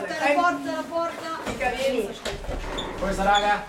porta, la porta, la porta. Raga.